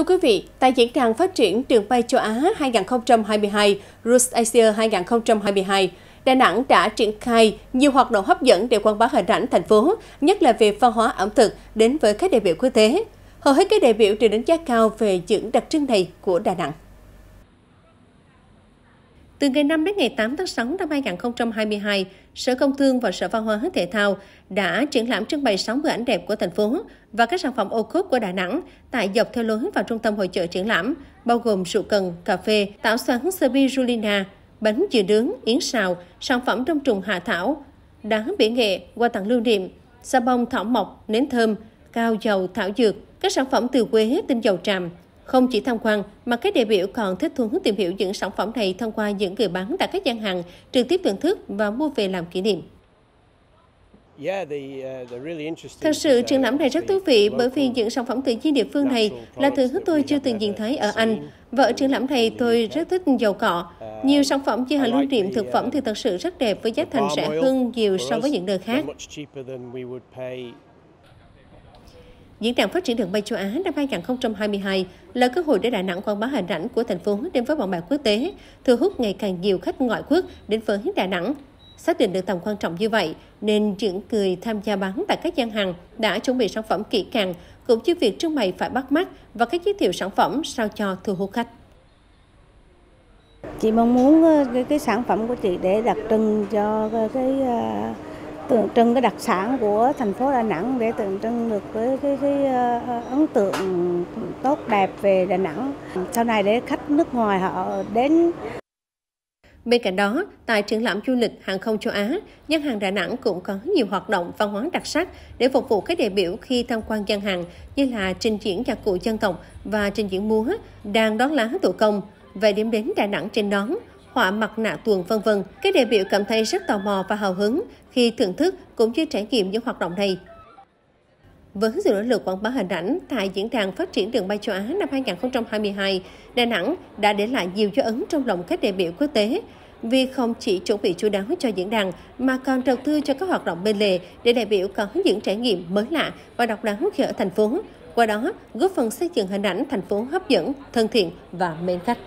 Thưa quý vị, tại diễn đàn phát triển đường bay châu Á 2022, Rouge Asia 2022, Đà Nẵng đã triển khai nhiều hoạt động hấp dẫn để quảng bá hình ảnh thành phố, nhất là về văn hóa ẩm thực đến với các đại biểu quốc tế. Hầu hết các đại biểu đều đánh giá cao về những đặc trưng này của Đà Nẵng. Từ ngày 5 đến ngày 8 tháng 6 năm 2022, Sở Công Thương và Sở Văn hóa Thể thao đã triển lãm trưng bày 60 ảnh đẹp của thành phố và các sản phẩm ô cốp của Đà Nẵng tại dọc theo lối vào trung tâm hội trợ triển lãm, bao gồm rượu cần, cà phê, tảo xoắn spirulina, bánh dừa nướng, yến xào, sản phẩm trong trùng hạ thảo, đá bỉ nghệ, quà tặng lưu niệm, xà bông thảo mộc, nến thơm, cao dầu thảo dược, các sản phẩm từ quế, tinh dầu tràm, không chỉ tham quan, mà các đại biểu còn thích thú tìm hiểu những sản phẩm này thông qua những người bán tại các gian hàng, trực tiếp thưởng thức và mua về làm kỷ niệm. Thật sự, triển lãm này rất thú vị bởi vì những sản phẩm tự nhiên địa phương này là thứ tôi chưa từng nhìn thấy ở Anh. Và ở triển lãm này tôi rất thích dầu cọ. Nhiều sản phẩm như hàng lưu niệm thực phẩm thì thật sự rất đẹp với giá thành rẻ hơn nhiều so với những nơi khác. Diễn đàn phát triển đường bay châu Á năm 2022 là cơ hội để Đà Nẵng quảng bá hình ảnh của thành phố đến với bạn bè quốc tế, thu hút ngày càng nhiều khách ngoại quốc đến với Đà Nẵng. Xác định được tầm quan trọng như vậy, nên những người tham gia bán tại các gian hàng đã chuẩn bị sản phẩm kỹ càng, cũng như việc trưng bày phải bắt mắt và cách giới thiệu sản phẩm sao cho thu hút khách. Chị mong muốn ờ, cái, cái sản phẩm của chị để đặc trưng cho ờ, cái, cái uh tượng trưng cái đặc sản của thành phố Đà Nẵng để tượng trưng được với cái, cái ờ, ờ, ấn tượng tốt đẹp về Đà Nẵng sau này để khách nước ngoài họ đến Bên cạnh đó, tại triển lãm du lịch hàng không châu Á, gian hàng Đà Nẵng cũng có nhiều hoạt động văn hóa đặc sắc để phục vụ các đại biểu khi tham quan gian hàng như là trình diễn nhạc cụ dân tộc và trình diễn múa, đàn đón lá thủ công. Về điểm đến Đà Nẵng trên đón, họa mặt nạ tuồng vân vân. Các đại biểu cảm thấy rất tò mò và hào hứng khi thưởng thức cũng như trải nghiệm những hoạt động này. Với sự nỗ lực quảng bá hình ảnh tại diễn đàn phát triển đường bay châu Á năm 2022, Đà Nẵng đã để lại nhiều dấu ấn trong lòng các đại biểu quốc tế vì không chỉ chuẩn bị chú đáo cho diễn đàn mà còn đầu tư cho các hoạt động bên lề để đại biểu có những trải nghiệm mới lạ và độc đáo khi ở thành phố. Qua đó, góp phần xây dựng hình ảnh thành phố hấp dẫn, thân thiện và mến khách.